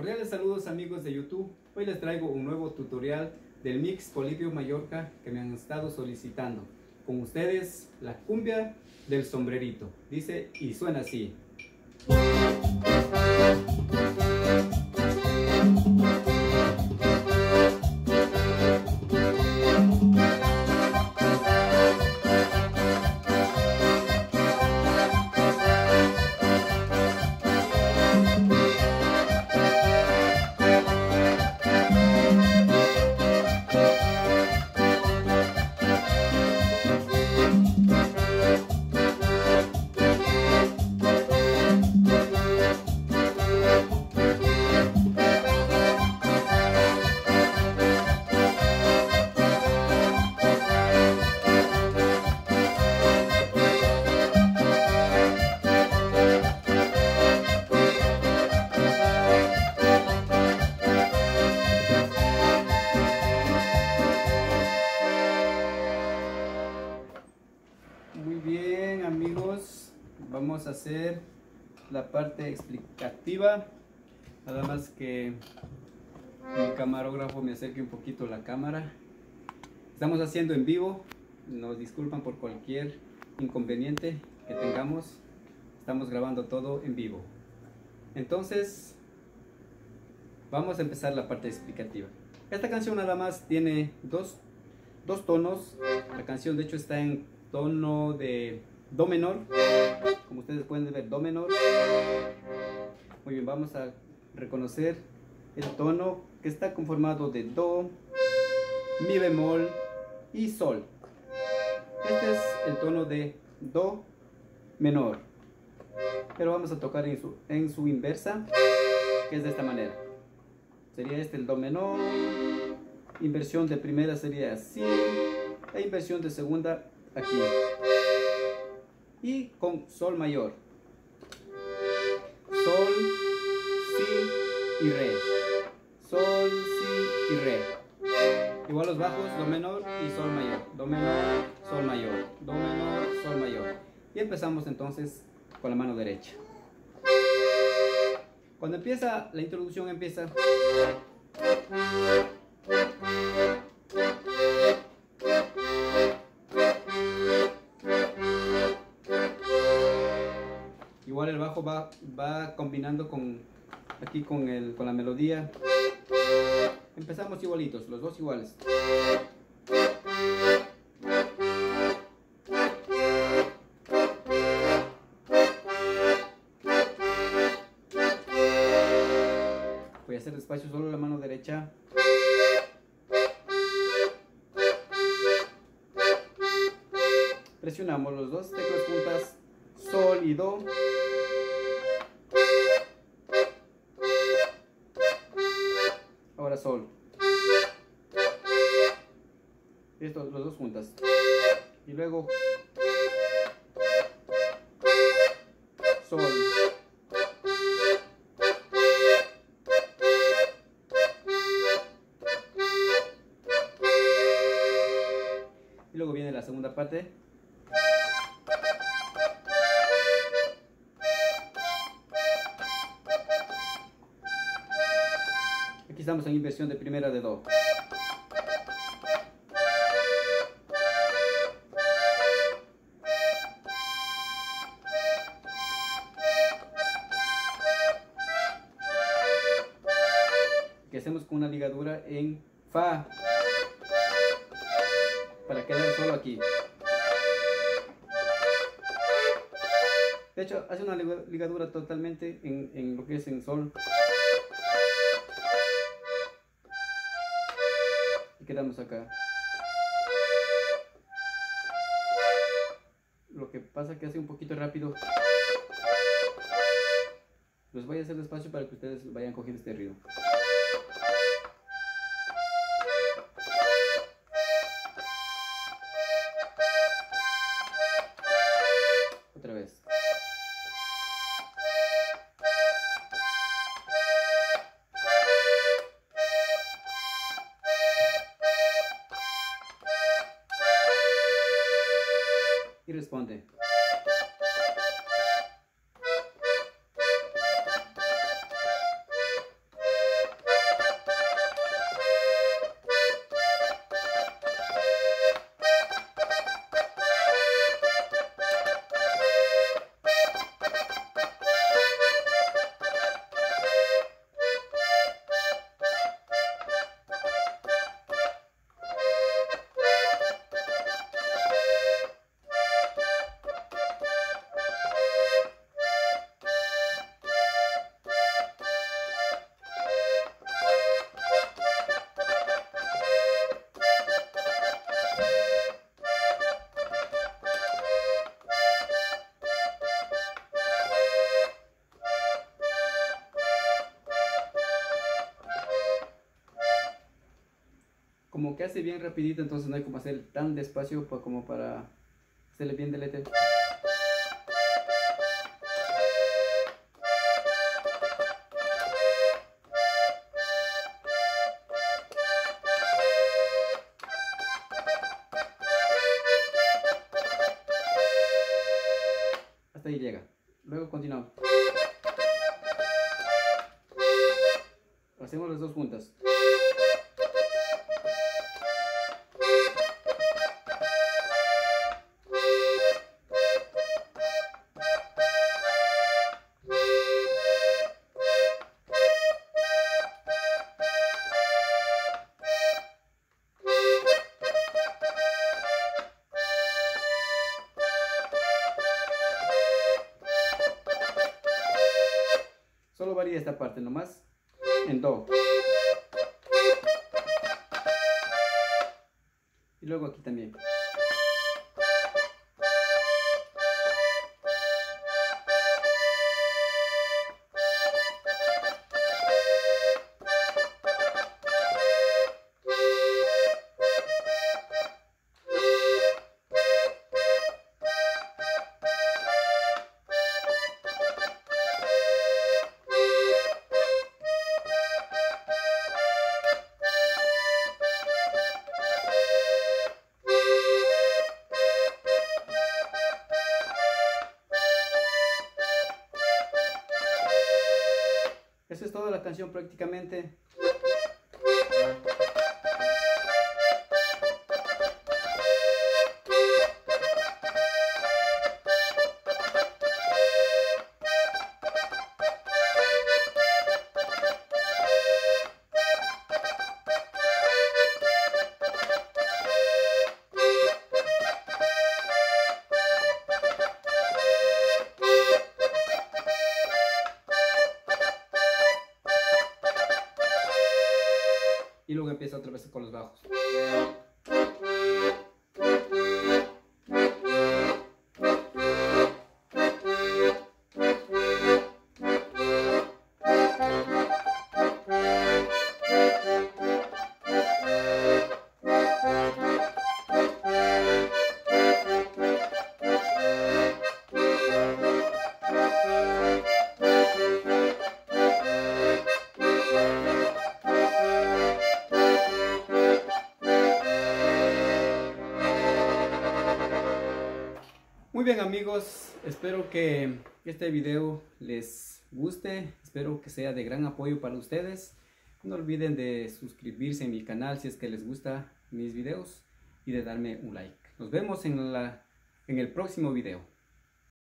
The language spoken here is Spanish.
Cordiales saludos amigos de YouTube. Hoy les traigo un nuevo tutorial del mix Polipio Mallorca que me han estado solicitando. Con ustedes la cumbia del sombrerito. Dice y suena así. Muy bien amigos, vamos a hacer la parte explicativa. Nada más que mi camarógrafo me acerque un poquito la cámara. Estamos haciendo en vivo, nos disculpan por cualquier inconveniente que tengamos. Estamos grabando todo en vivo. Entonces, vamos a empezar la parte explicativa. Esta canción nada más tiene dos, dos tonos. La canción de hecho está en tono de do menor como ustedes pueden ver do menor. Muy bien vamos a reconocer el tono que está conformado de do mi bemol y sol. Este es el tono de do menor pero vamos a tocar en su, inversa que es de esta manera. Sería este el do menor inversión de primera sería así e inversión de segunda aquí. Y con sol mayor. Sol si y re. Sol si y re. Igual los bajos do menor y sol mayor. Do menor sol mayor. Do menor sol mayor. Y empezamos entonces con la mano derecha. Cuando empieza la introducción empieza va, va combinando con aquí con, el, con la melodía. Empezamos igualitos, los dos iguales. Voy a hacer despacio solo la mano derecha. Presionamos los dos teclas juntas sol y do. Sol. Esto, los dos juntas. Y luego sol. Y luego viene la segunda parte. Aquí estamos en inversión de primera de do. Que hacemos con una ligadura en fa para quedar solo aquí. De hecho, hace una ligadura totalmente en, en lo que es en sol. Quedamos acá. Lo que pasa que hace un poquito rápido. Los voy a hacer despacio para que ustedes vayan cogiendo este ritmo. Y que hace bien rapidito, entonces no hay como hacer tan despacio pa- como para hacerle bien delete. Hasta ahí llega. Luego continuamos. Hacemos las dos juntas. Solo varía esta parte nomás en do. Y luego aquí también. Prácticamente. Abraço. Muy bien amigos, espero que este video les guste, espero que sea de gran apoyo para ustedes. No olviden de suscribirse a mi canal si es que les gustan mis videos y de darme un like. Nos vemos en, la, en el próximo video.